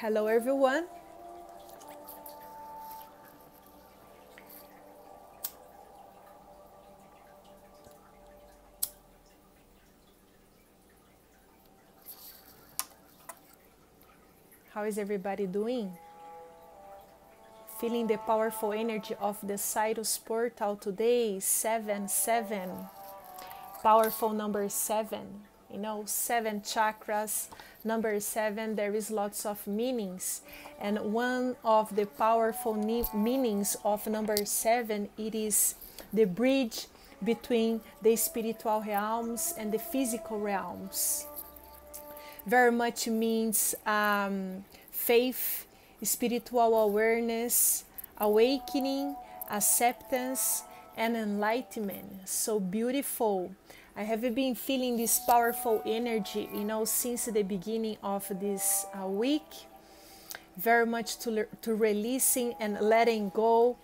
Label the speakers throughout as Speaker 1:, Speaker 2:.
Speaker 1: Hello, everyone. How is everybody doing? Feeling the powerful energy of the Sirius portal today, 7 7. Powerful number 7. You know, seven chakras, number seven, there is lots of meanings. And one of the powerful meanings of number seven, it is the bridge between the spiritual realms and the physical realms very much means um, faith, spiritual awareness, awakening, acceptance, and enlightenment. So beautiful. I have been feeling this powerful energy, you know, since the beginning of this uh, week. Very much to, to releasing and letting go.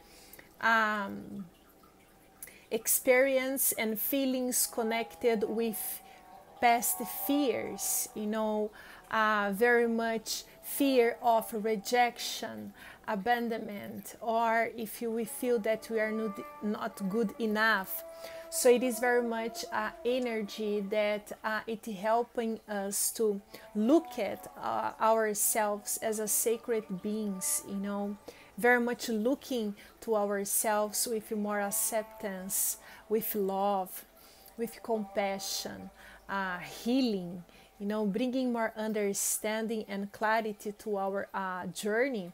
Speaker 1: Um, experience and feelings connected with past fears, you know, uh, very much fear of rejection, abandonment, or if we feel that we are not good enough. So it is very much uh, energy that uh, it helping us to look at uh, ourselves as a sacred beings, you know, very much looking to ourselves with more acceptance, with love, with compassion uh, healing, you know, bringing more understanding and clarity to our uh, journey.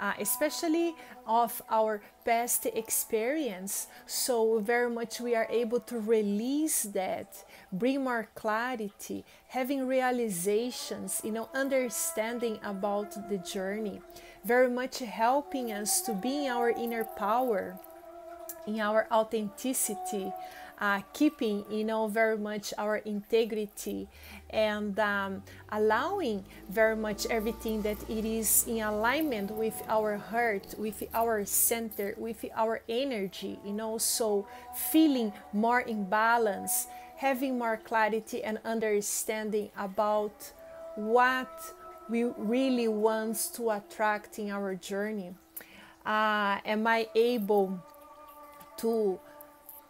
Speaker 1: Uh, especially of our past experience. So, very much we are able to release that, bring more clarity, having realizations, you know, understanding about the journey, very much helping us to be in our inner power, in our authenticity uh, keeping you know very much our integrity and um, allowing very much everything that it is in alignment with our heart with our center with our energy you know. So feeling more in balance having more clarity and understanding about what we really want to attract in our journey. Uh, am i able to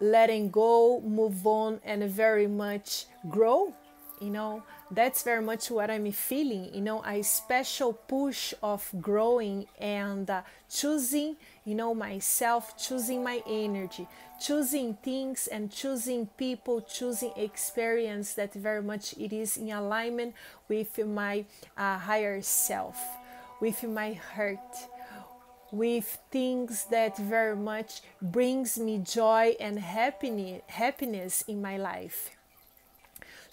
Speaker 1: letting go, move on, and very much grow. You know, that's very much what I'm feeling. You know, a special push of growing and uh, choosing, you know, myself, choosing my energy, choosing things and choosing people, choosing experience that very much it is in alignment with my uh, higher self, with my heart with things that very much brings me joy and happiness in my life.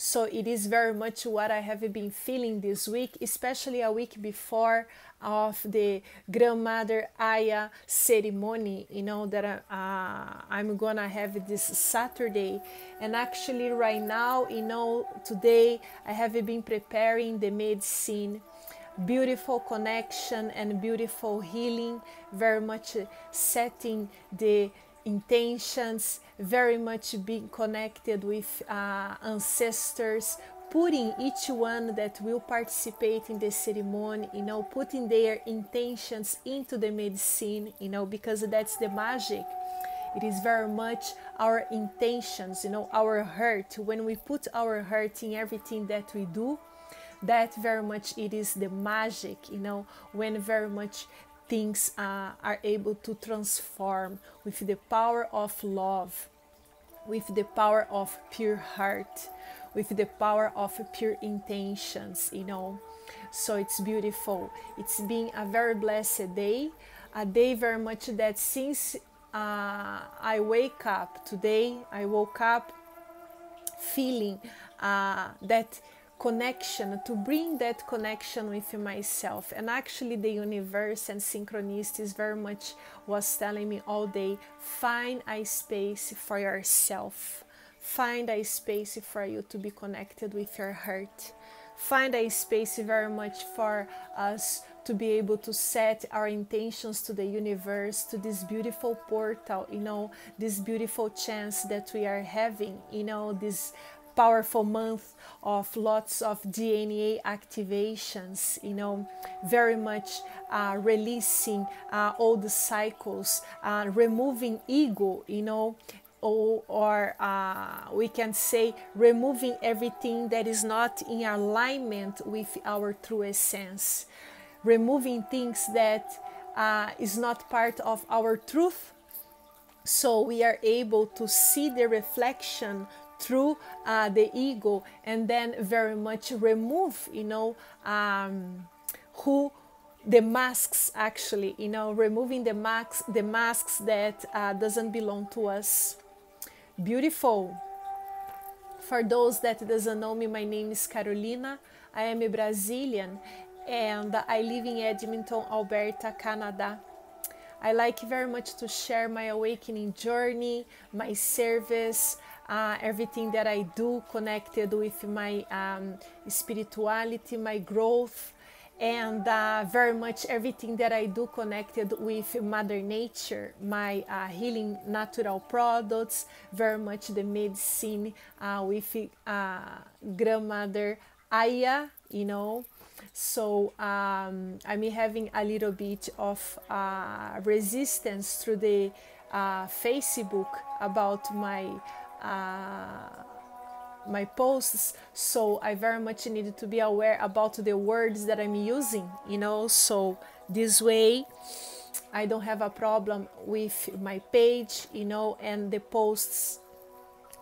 Speaker 1: So it is very much what i have been feeling this week especially a week before of the grandmother aya ceremony you know that uh, i'm gonna have this saturday. And actually right now you know today i have been preparing the medicine beautiful connection and beautiful healing, very much setting the intentions, very much being connected with uh, ancestors, putting each one that will participate in the ceremony, you know, putting their intentions into the medicine, you know, because that's the magic. It is very much our intentions, you know, our heart. When we put our heart in everything that we do, that very much it is the magic you know when very much things uh, are able to transform with the power of love with the power of pure heart with the power of pure intentions you know. So it's beautiful. It's been a very blessed day a day very much that since uh, i wake up today i woke up feeling uh, that connection to bring that connection with myself. And actually the universe and synchronicities very much was telling me all day find a space for yourself. Find a space for you to be connected with your heart. Find a space very much for us to be able to set our intentions to the universe to this beautiful portal you know this beautiful chance that we are having you know this powerful month of lots of DNA activations, you know, very much uh, releasing uh, all the cycles, uh, removing ego, you know, or, or uh, we can say removing everything that is not in alignment with our true essence, removing things that uh, is not part of our truth. So we are able to see the reflection through uh, the ego and then very much remove, you know, um, who the masks actually, you know, removing the masks, the masks that uh, doesn't belong to us. Beautiful. For those that doesn't know me, my name is Carolina. I am a Brazilian and I live in Edmonton, Alberta, Canada. I like very much to share my awakening journey, my service, uh, everything that I do connected with my um, spirituality, my growth, and uh, very much everything that I do connected with Mother Nature, my uh, healing natural products, very much the medicine uh, with uh, grandmother Aya, you know. So um, I'm having a little bit of uh, resistance through the Facebook about my Uh, my posts so i very much needed to be aware about the words that i'm using you know? So this way i don't have a problem with my page you know? And the posts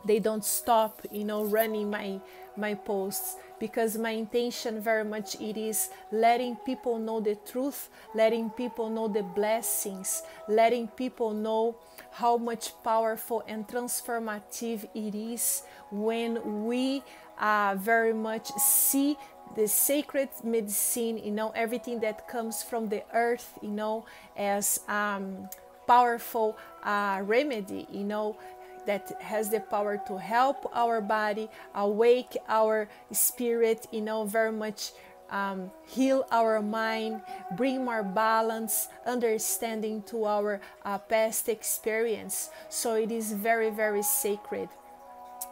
Speaker 1: they don't stop you know running my my posts. Because my intention very much it is letting people know the truth letting people know the blessings letting people know how much powerful and transformative it is when we uh, very much see the sacred medicine you know everything that comes from the earth you know as um, powerful uh, remedy you know that has the power to help our body, awake our spirit, you know, very much um, heal our mind, bring more balance, understanding to our uh, past experience. So it is very, very sacred.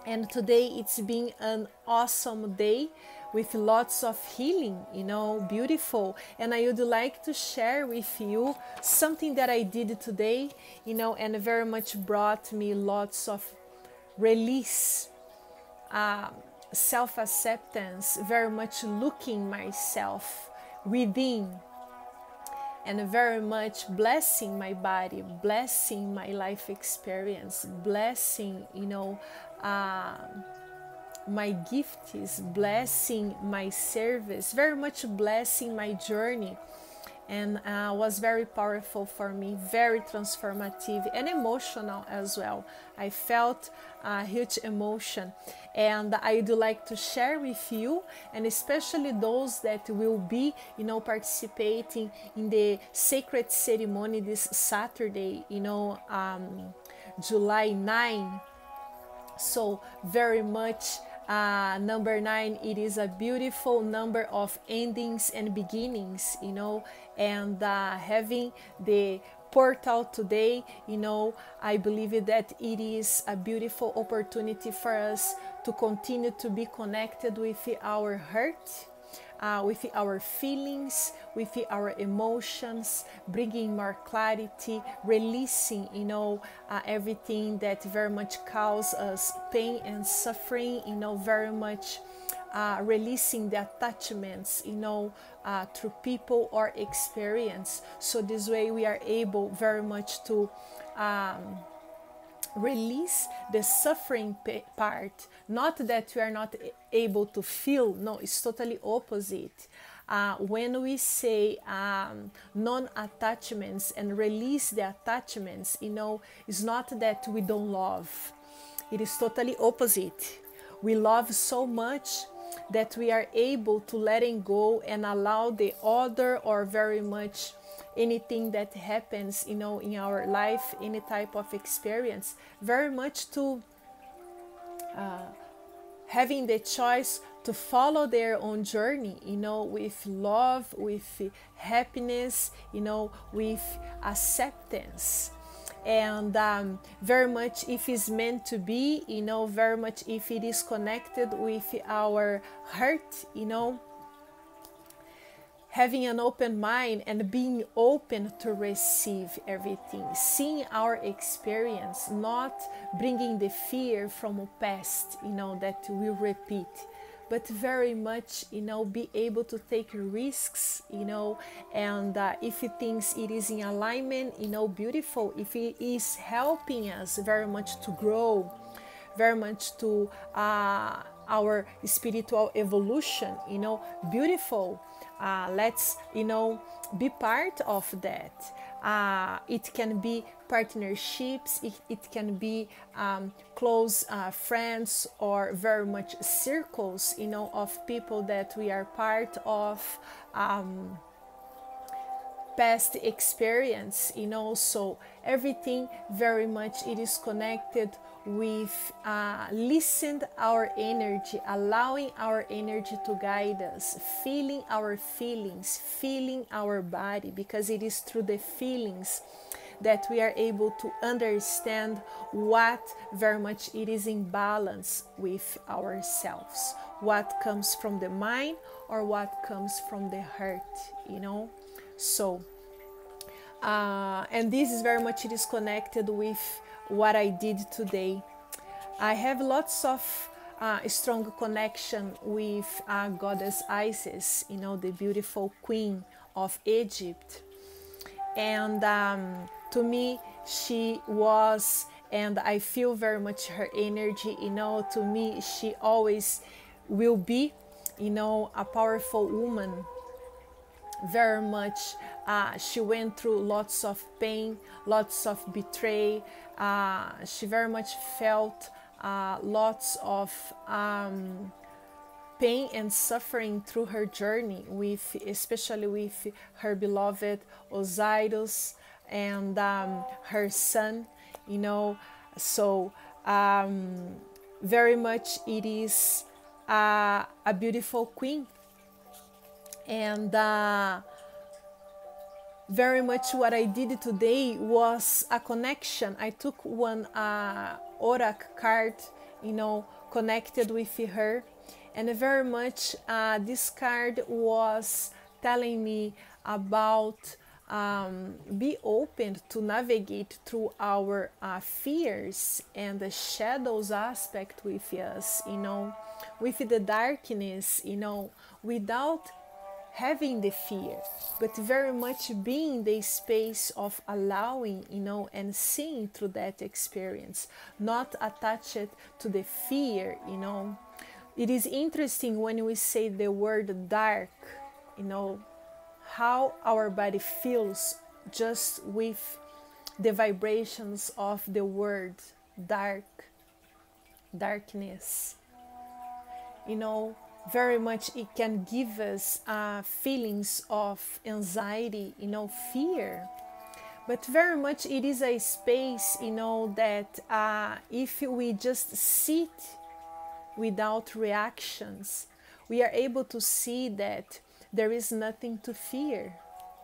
Speaker 1: And today it's been an awesome day with lots of healing, you know, beautiful. And I would like to share with you something that I did today, you know, and very much brought me lots of release, uh, self acceptance, very much looking myself within. And very much blessing my body, blessing my life experience, blessing, you know, uh, my gift is blessing my service, very much blessing my journey. And uh, was very powerful for me, very transformative and emotional as well. I felt a huge emotion, and I would like to share with you, and especially those that will be, you know, participating in the sacred ceremony this Saturday, you know, um, July 9. So very much uh, number nine, it is a beautiful number of endings and beginnings, you know, and uh, having the portal today, you know, I believe that it is a beautiful opportunity for us to continue to be connected with our heart uh, with our feelings, with our emotions, bringing more clarity, releasing, you know, uh, everything that very much causes us pain and suffering, you know, very much uh, releasing the attachments, you know, uh, through people or experience. So this way we are able very much to. Um, release the suffering part. Not that we are not able to feel no it's totally opposite. Uh, when we say um, non-attachments and release the attachments you know it's not that we don't love. It is totally opposite. We love so much that we are able to letting go and allow the other or very much anything that happens you know in our life any type of experience very much to uh, having the choice to follow their own journey you know with love with happiness you know with acceptance. And um, very much if it's meant to be you know very much if it is connected with our heart you know having an open mind and being open to receive everything. Seeing our experience not bringing the fear from past you know that we repeat but very much you know be able to take risks you know and uh, if it thinks it is in alignment you know beautiful. If it is helping us very much to grow very much to uh, our spiritual evolution you know beautiful uh, let's you know be part of that uh, it can be partnerships, it, it can be um, close uh, friends or very much circles, you know, of people that we are part of. Um, past experience you know so everything very much it is connected with uh, listened our energy allowing our energy to guide us feeling our feelings feeling our body because it is through the feelings that we are able to understand what very much it is in balance with ourselves. What comes from the mind or what comes from the heart you know? So uh, and this is very much it is connected with what i did today. I have lots of uh, strong connection with uh, goddess isis you know the beautiful queen of egypt. And um, to me she was and i feel very much her energy you know to me she always will be you know a powerful woman. Very much uh, she went through lots of pain lots of betray uh, she very much felt uh, lots of um, pain and suffering through her journey with especially with her beloved osiris and um, her son, you know. So, um, very much it is uh, a beautiful queen. And uh, very much what I did today was a connection. I took one uh, card, you know, connected with her. And very much uh, this card was telling me about um, be open to navigate through our uh, fears and the shadows aspect with us, you know, with the darkness, you know, without having the fear, but very much being the space of allowing, you know, and seeing through that experience, not attached to the fear, you know. It is interesting when we say the word dark, you know, how our body feels just with the vibrations of the word dark, darkness. You know, very much it can give us uh, feelings of anxiety, you know, fear. But very much it is a space, you know, that uh, if we just sit without reactions, we are able to see that there is nothing to fear.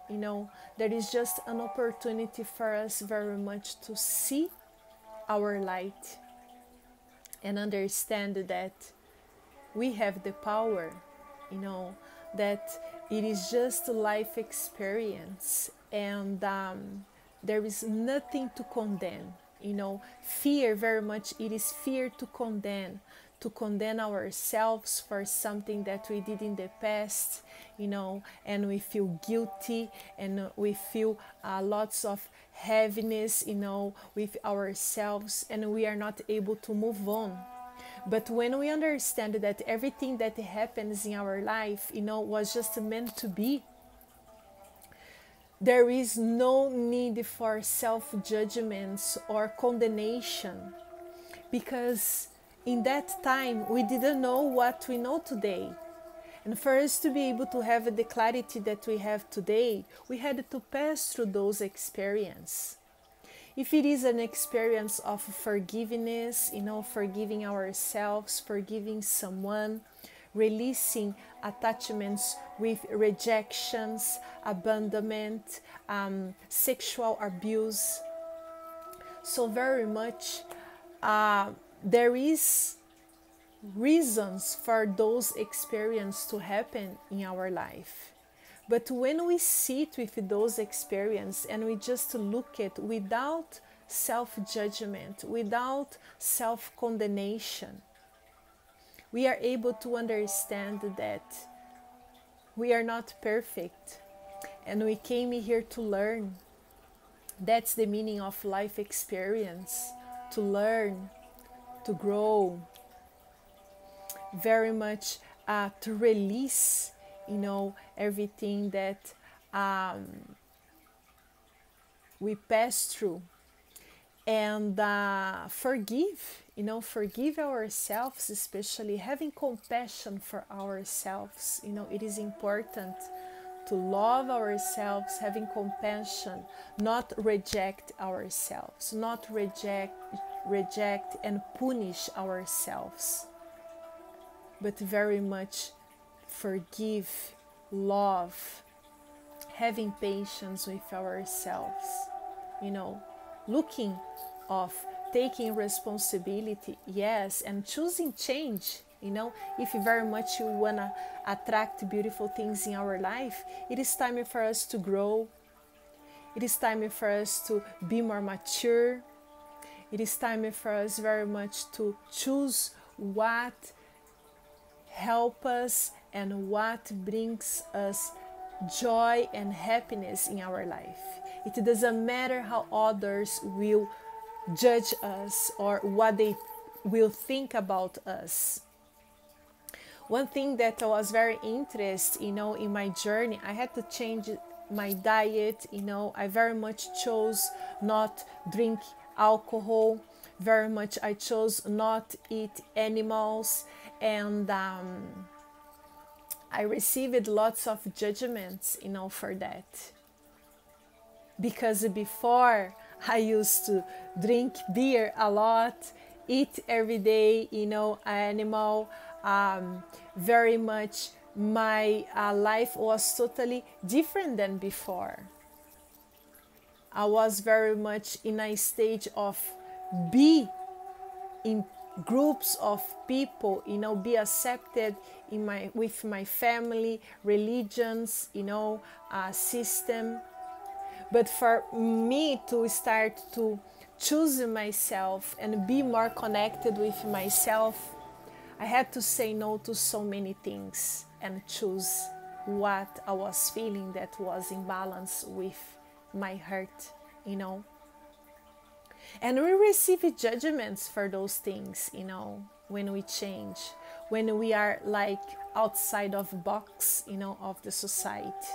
Speaker 1: You know, there is just an opportunity for us very much to see our light and understand that we have the power, you know, that it is just a life experience and um, there is nothing to condemn. You know, fear very much, it is fear to condemn to condemn ourselves for something that we did in the past, you know, and we feel guilty and we feel uh, lots of heaviness, you know, with ourselves, and we are not able to move on. But when we understand that everything that happens in our life, you know, was just meant to be, there is no need for self judgments or condemnation because in that time we didn't know what we know today. And for us to be able to have the clarity that we have today, we had to pass through those experiences. If it is an experience of forgiveness, you know, forgiving ourselves, forgiving someone, releasing attachments with rejections, abandonment, um, sexual abuse, So, very much uh, there is reasons for those experiences to happen in our life. But when we sit with those experiences and we just look at without self judgment, without self condemnation, we are able to understand that we are not perfect and we came here to learn. That's the meaning of life experience to learn, to grow, very much uh, to release, you know, everything that um, we pass through. And uh, forgive you know forgive ourselves especially having compassion for ourselves. You know it is important to love ourselves having compassion not reject ourselves not reject reject and punish ourselves but very much forgive love having patience with ourselves you know looking of taking responsibility yes and choosing change you know. If you very much you want to attract beautiful things in our life it is time for us to grow. It is time for us to be more mature. It is time for us very much to choose what help us and what brings us joy and happiness in our life it doesn't matter how others will judge us or what they will think about us. One thing that was very interested, you know, in my journey, I had to change my diet. You know, I very much chose not drink alcohol. Very much, I chose not eat animals, and um, I received lots of judgments, you know, for that because before I used to drink beer a lot, eat every day, you know, animal, um, very much my uh, life was totally different than before. I was very much in a stage of be in groups of people, you know, be accepted in my with my family, religions, you know, uh, system but for me to start to choose myself and be more connected with myself, I had to say no to so many things and choose what I was feeling that was in balance with my heart, you know. And we receive judgments for those things, you know, when we change, when we are like outside of box, you know, of the society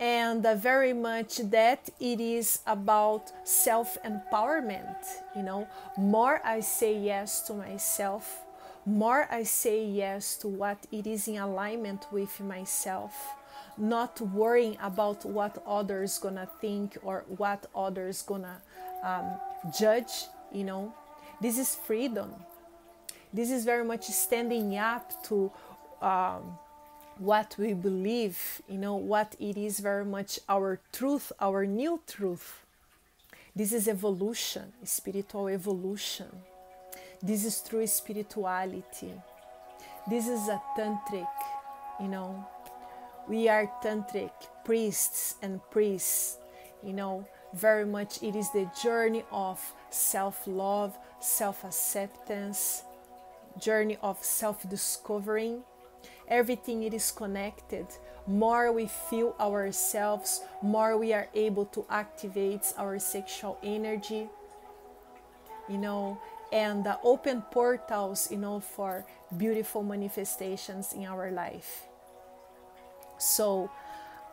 Speaker 1: and uh, very much that it is about self empowerment. You know, more I say yes to myself, more I say yes to what it is in alignment with myself, not worrying about what others gonna think or what others gonna um, judge. You know, this is freedom. This is very much standing up to. Um, what we believe, you know, what it is very much our truth, our new truth. This is evolution, spiritual evolution. This is true spirituality. This is a tantric, you know. We are tantric priests and priests, you know. Very much it is the journey of self love, self acceptance, journey of self discovering everything it is connected. More we feel ourselves more we are able to activate our sexual energy you know and open portals you know for beautiful manifestations in our life. So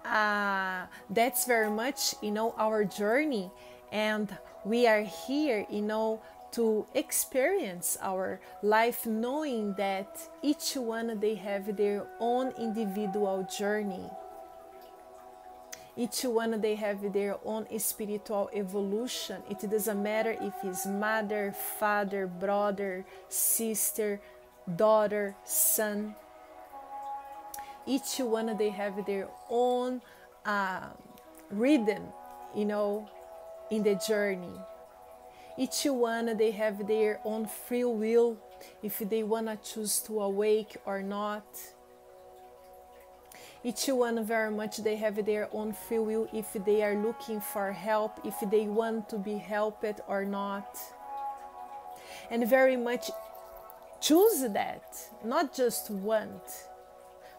Speaker 1: uh, that's very much you know our journey. And we are here you know to experience our life knowing that each one they have their own individual journey. Each one they have their own spiritual evolution. It doesn't matter if it's mother father brother sister daughter son. Each one they have their own uh, rhythm you know in the journey. Each one they have their own free will if they want to choose to awake or not. Each one very much they have their own free will if they are looking for help, if they want to be helped or not. And very much choose that, not just want,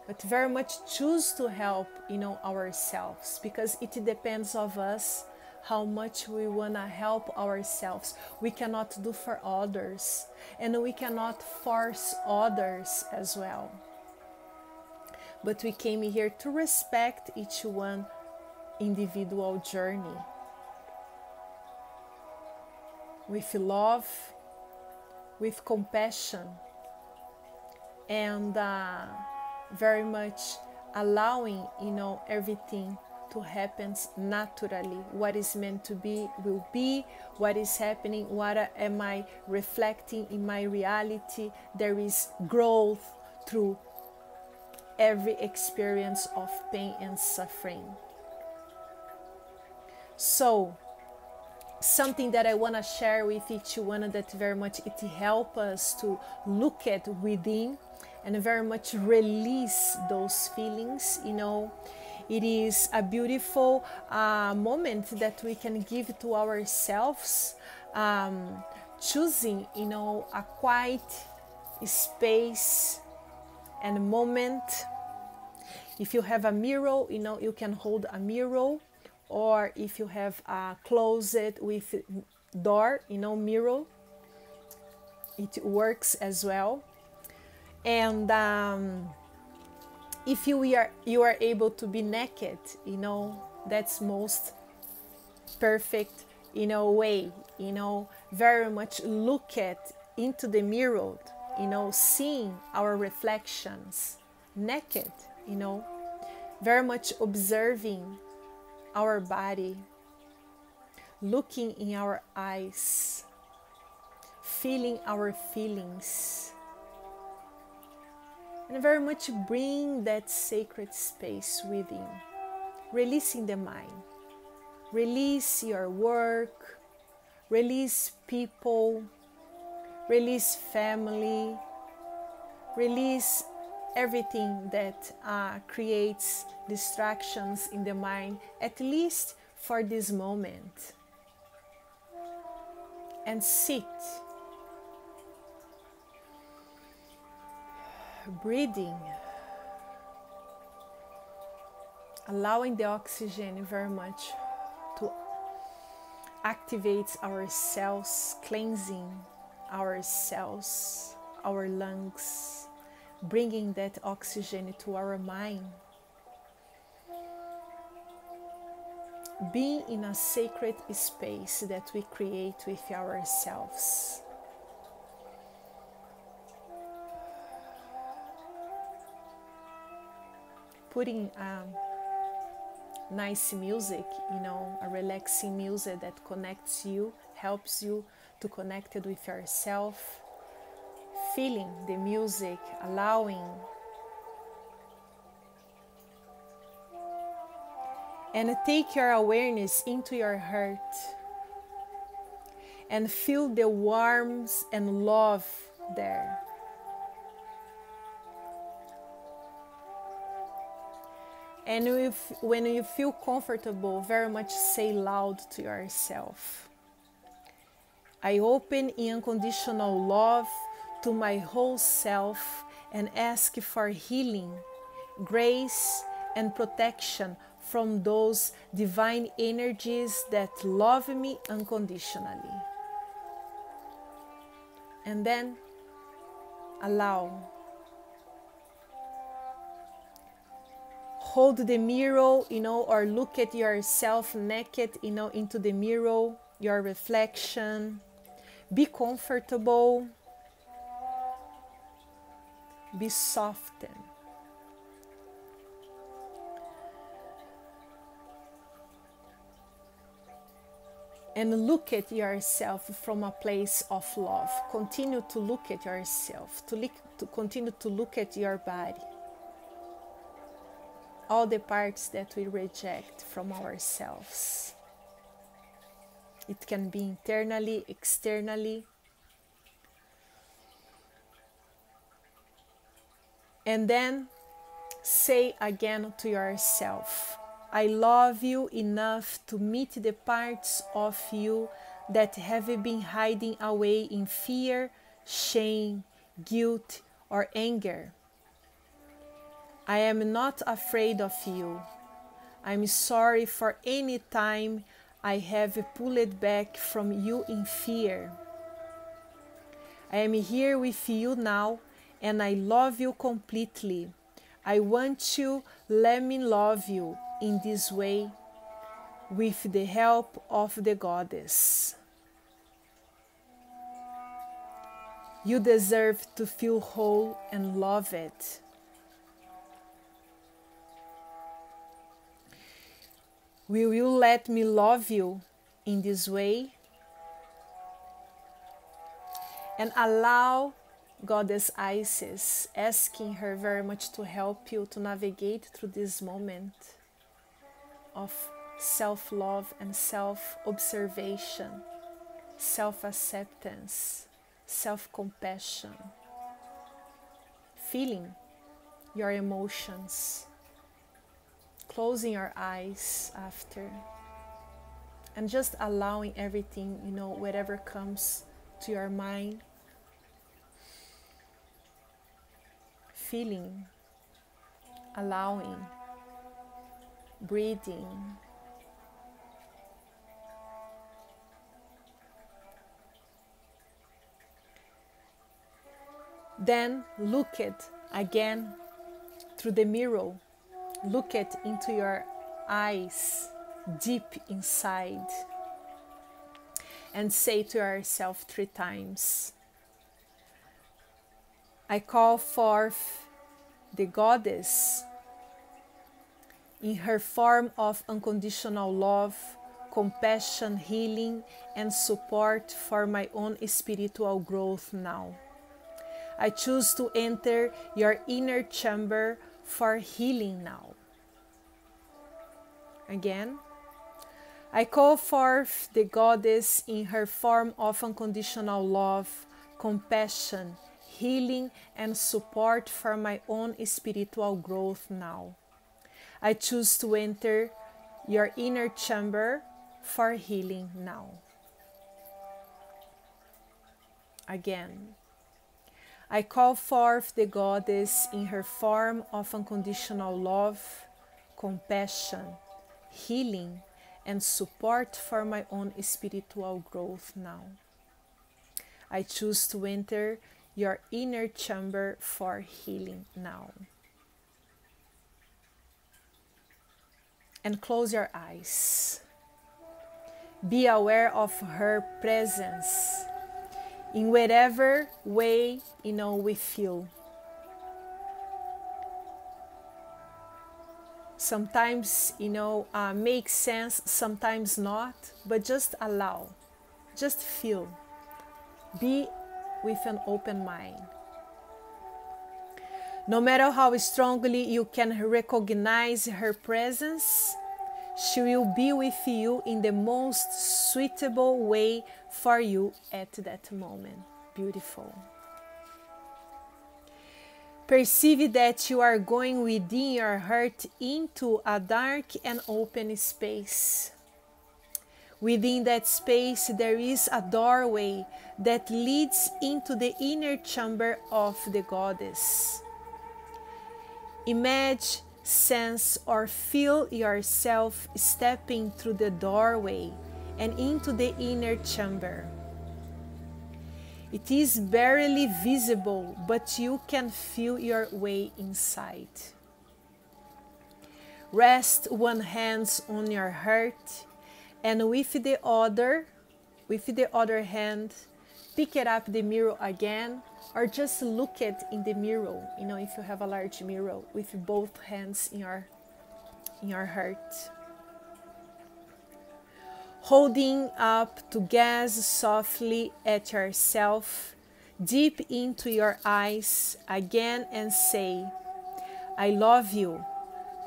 Speaker 1: but very much choose to help, you know, ourselves because it depends of us how much we want to help ourselves. We cannot do for others, and we cannot force others as well. But we came here to respect each one individual journey with love, with compassion, and uh, very much allowing, you know, everything to happen naturally. What is meant to be will be. What is happening, what am I reflecting in my reality? There is growth through every experience of pain and suffering. So, something that I want to share with each one of that very much it help us to look at within and very much release those feelings, you know it is a beautiful uh, moment that we can give to ourselves, um, choosing, you know, a quiet space and moment. If you have a mirror, you know, you can hold a mirror, or if you have a closet with door, you know, mirror, it works as well. And um, if you are you are able to be naked you know that's most perfect in a way you know very much look at into the mirror you know seeing our reflections naked you know very much observing our body looking in our eyes feeling our feelings and very much bring that sacred space within, releasing the mind. Release your work, release people, release family, release everything that uh, creates distractions in the mind, at least for this moment. And sit breathing, allowing the oxygen very much to activate our cells, cleansing our cells, our lungs, bringing that oxygen to our mind. Being in a sacred space that we create with ourselves. Putting um, nice music, you know, a relaxing music that connects you, helps you to connect it with yourself, feeling the music, allowing. And take your awareness into your heart and feel the warmth and love there. And if, when you feel comfortable, very much say loud to yourself I open in unconditional love to my whole self and ask for healing, grace, and protection from those divine energies that love me unconditionally. And then allow hold the mirror, you know, or look at yourself naked, you know, into the mirror, your reflection. Be comfortable. Be softened. and look at yourself from a place of love. Continue to look at yourself, to, look, to continue to look at your body all the parts that we reject from ourselves. It can be internally, externally. And then say again to yourself, I love you enough to meet the parts of you that have been hiding away in fear, shame, guilt, or anger. I am not afraid of you. I'm sorry for any time I have pulled back from you in fear. I am here with you now and I love you completely. I want you, let me love you in this way with the help of the goddess. You deserve to feel whole and love Will you let me love you in this way? And allow Goddess Isis, asking her very much to help you to navigate through this moment of self love and self observation, self acceptance, self compassion, feeling your emotions, closing your eyes after, and just allowing everything, you know, whatever comes to your mind feeling, allowing, breathing. Then look it again through the mirror. Look it into your eyes deep inside and say to yourself three times I call forth the goddess in her form of unconditional love, compassion, healing, and support for my own spiritual growth now. I choose to enter your inner chamber for healing now. Again, I call forth the goddess in her form of unconditional love, compassion, healing and support for my own spiritual growth now. I choose to enter your inner chamber for healing now. Again, I call forth the goddess in her form of unconditional love, compassion, healing, and support for my own spiritual growth now. I choose to enter your inner chamber for healing now. And close your eyes. Be aware of her presence in whatever way you know we feel. Sometimes, you know, uh, makes sense, sometimes not, but just allow, just feel. Be with an open mind. No matter how strongly you can recognize her presence, she will be with you in the most suitable way for you at that moment. Beautiful. Perceive that you are going within your heart into a dark and open space. Within that space, there is a doorway that leads into the inner chamber of the goddess. Imagine, sense, or feel yourself stepping through the doorway and into the inner chamber. It is barely visible, but you can feel your way inside. Rest one hand on your heart and with the other with the other hand pick it up the mirror again or just look at in the mirror you know if you have a large mirror with both hands in your in your heart holding up to gaze softly at yourself deep into your eyes again and say i love you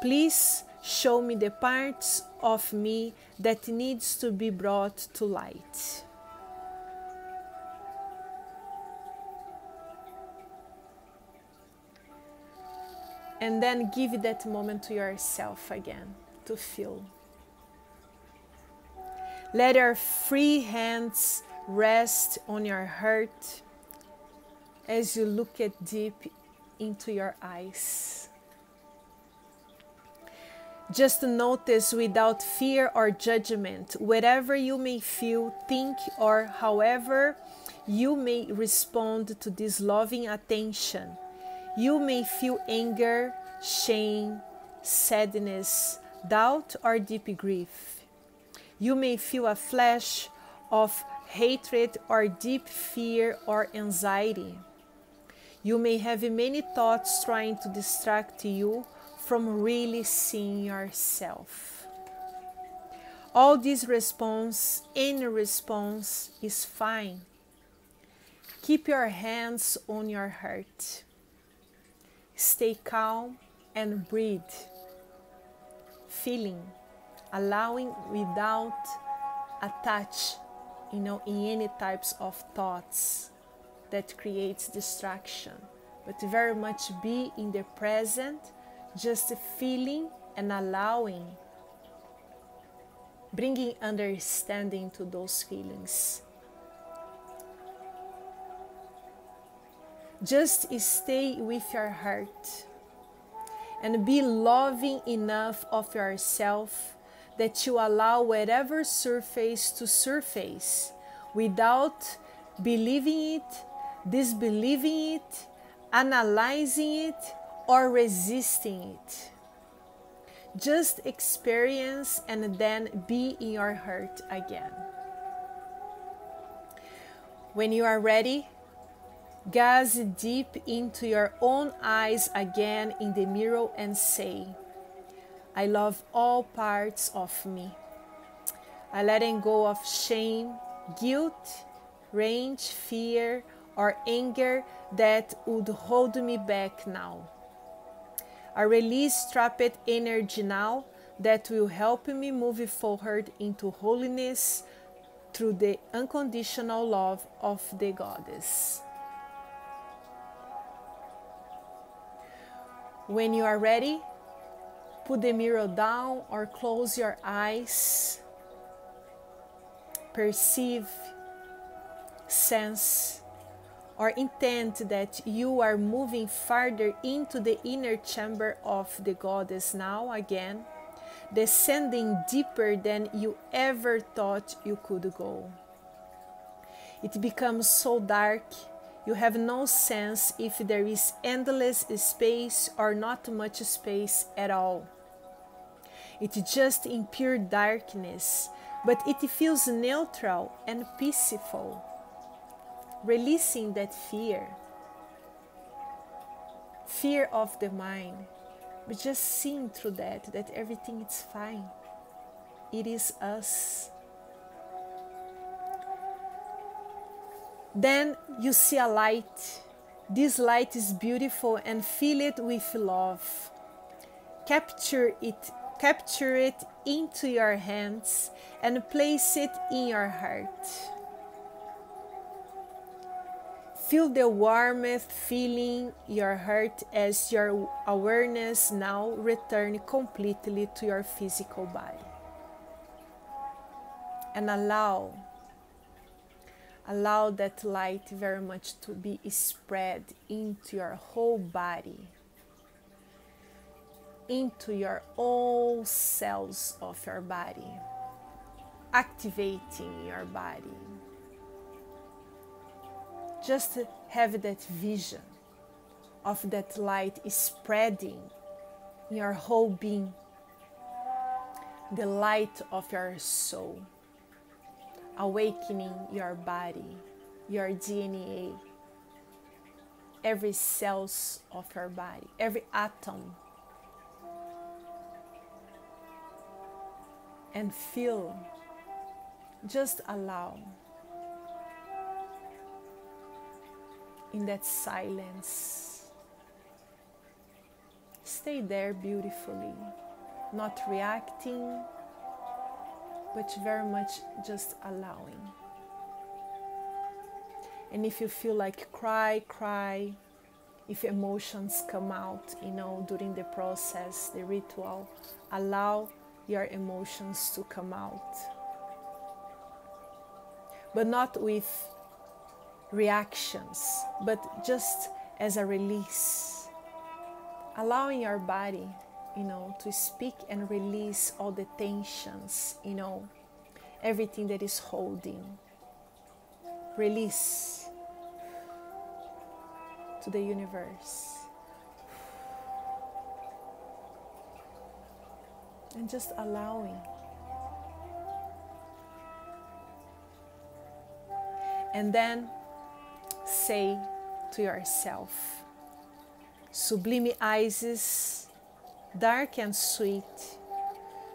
Speaker 1: please show me the parts of me that needs to be brought to light. And then give that moment to yourself again to feel. Let your free hands rest on your heart as you look at deep into your eyes. Just notice without fear or judgment whatever you may feel, think, or however you may respond to this loving attention. You may feel anger, shame, sadness, doubt, or deep grief. You may feel a flash of hatred or deep fear or anxiety. You may have many thoughts trying to distract you from really seeing yourself. All this response, any response, is fine. Keep your hands on your heart. Stay calm and breathe, feeling, allowing without attach, you know, in any types of thoughts that creates distraction, but very much be in the present just feeling and allowing, bringing understanding to those feelings. Just stay with your heart and be loving enough of yourself that you allow whatever surface to surface without believing it, disbelieving it, analyzing it, or resisting it. Just experience and then be in your heart again. When you are ready, gaze deep into your own eyes again in the mirror and say, I love all parts of me. I letting go of shame, guilt, rage, fear, or anger that would hold me back now. I release trapped energy now that will help me move forward into holiness through the unconditional love of the Goddess. When you are ready, put the mirror down or close your eyes. Perceive, sense, or intent that you are moving farther into the inner chamber of the goddess now again, descending deeper than you ever thought you could go. It becomes so dark, you have no sense if there is endless space or not much space at all. It's just in pure darkness, but it feels neutral and peaceful releasing that fear. Fear of the mind. But just seeing through that that everything is fine. It is us then you see a light. This light is beautiful and fill it with love. Capture it capture it into your hands and place it in your heart. Feel the warmth filling your heart as your awareness now return completely to your physical body. And allow allow that light very much to be spread into your whole body into your all cells of your body activating your body. Just have that vision of that light spreading in your whole being, the light of your soul, awakening your body, your DNA, every cells of your body, every atom. And feel, just allow in that silence. Stay there beautifully, not reacting, but very much just allowing. And if you feel like cry, cry, if emotions come out, you know, during the process, the ritual, allow your emotions to come out. But not with reactions, but just as a release. Allowing your body, you know, to speak and release all the tensions, you know, everything that is holding. Release to the universe. And just allowing. And then say to yourself, Sublime Isis, dark and sweet,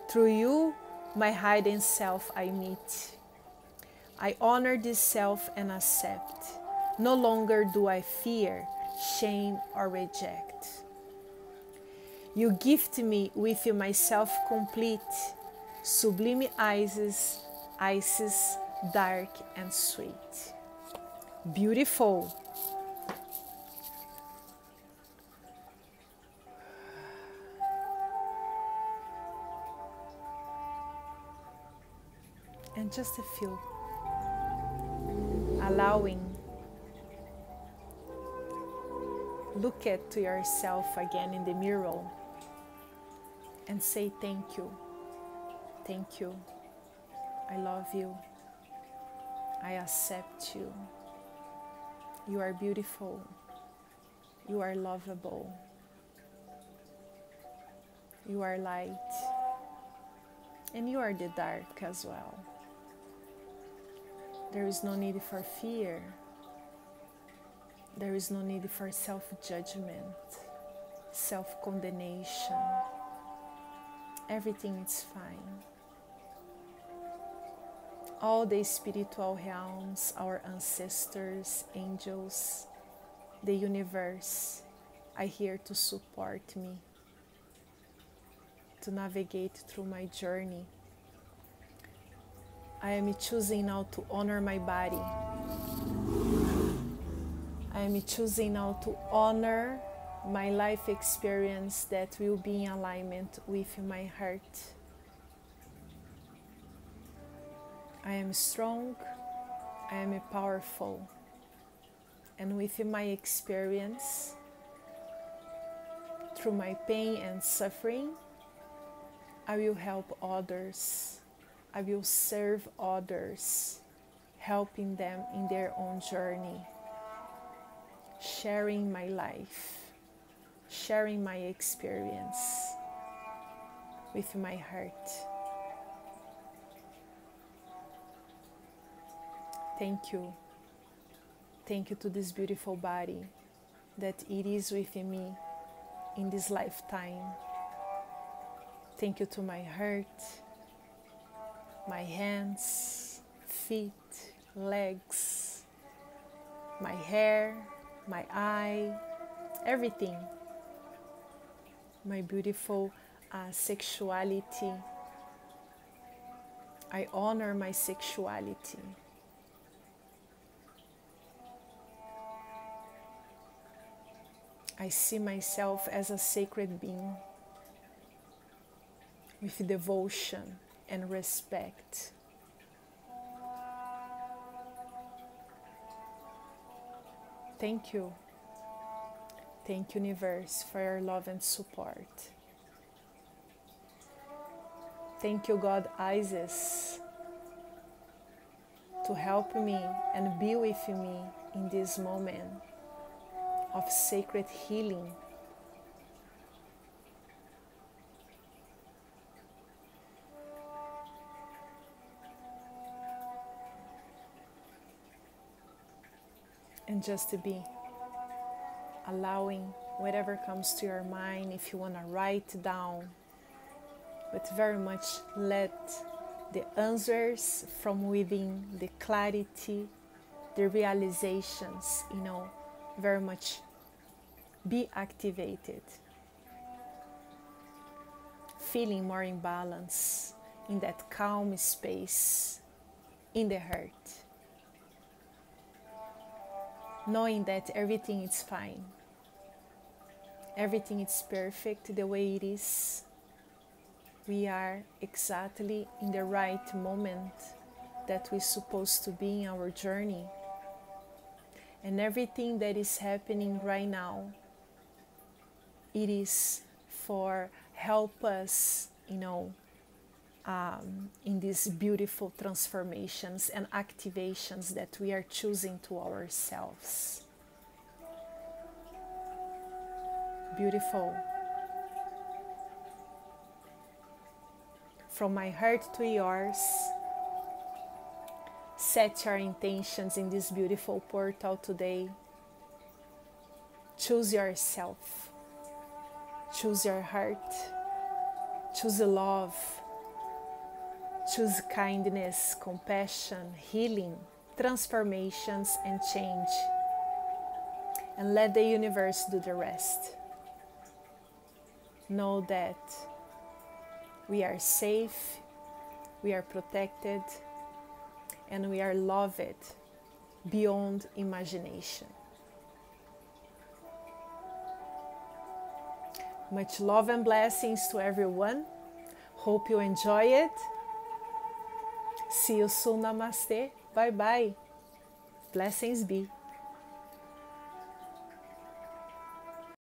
Speaker 1: through you my hiding self I meet. I honor this self and accept. No longer do I fear, shame, or reject. You gift me with myself complete, sublime Isis, Isis, dark and sweet. Beautiful. And just a feel, allowing. Look at to yourself again in the mirror and say thank you. Thank you. I love you. I accept you. You are beautiful. You are lovable. You are light. And you are the dark as well there is no need for fear there is no need for self judgment, self condemnation. Everything is fine. All the spiritual realms, our ancestors, angels, the universe are here to support me, to navigate through my journey. I am choosing now to honor my body I am choosing now to honor my life experience that will be in alignment with my heart. I am strong, I am powerful, and with my experience, through my pain and suffering, I will help others. I will serve others, helping them in their own journey sharing my life, sharing my experience with my heart. Thank you. Thank you to this beautiful body that it is within me in this lifetime. Thank you to my heart, my hands, feet, legs, my hair, my eye, everything. My beautiful uh, sexuality. I honor my sexuality. I see myself as a sacred being with devotion and respect. Thank you. Thank you, universe for your love and support. Thank you God Isis to help me and be with me in this moment of sacred healing. Just to be allowing whatever comes to your mind. If you want to write down but very much let the answers from within the clarity the realizations you know very much be activated. Feeling more in balance in that calm space in the heart, knowing that everything is fine, everything is perfect the way it is. We are exactly in the right moment that we're supposed to be in our journey. And everything that is happening right now, it is for help us, you know, um, in these beautiful transformations and activations that we are choosing to ourselves. Beautiful. From my heart to yours, set your intentions in this beautiful portal today. Choose yourself, choose your heart, choose love Choose kindness, compassion, healing, transformations, and change. And let the universe do the rest. Know that we are safe, we are protected, and we are loved beyond imagination. Much love and blessings to everyone. Hope you enjoy it See you soon. Namaste. Bye bye. Blessings be.